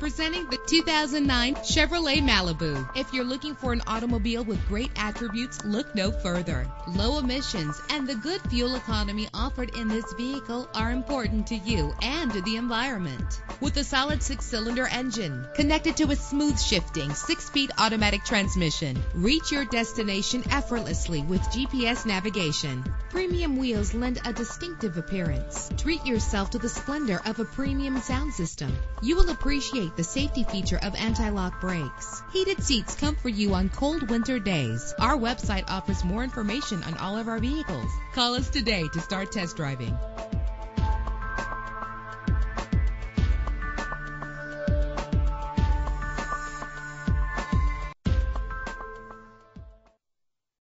Presenting the 2009 Chevrolet Malibu. If you're looking for an automobile with great attributes, look no further. Low emissions and the good fuel economy offered in this vehicle are important to you and the environment. With a solid six cylinder engine connected to a smooth shifting six speed automatic transmission, reach your destination effortlessly with GPS navigation. Premium wheels lend a distinctive appearance. Treat yourself to the splendor of a premium sound system. You will appreciate the safety feature of anti-lock brakes. Heated seats comfort you on cold winter days. Our website offers more information on all of our vehicles. Call us today to start test driving.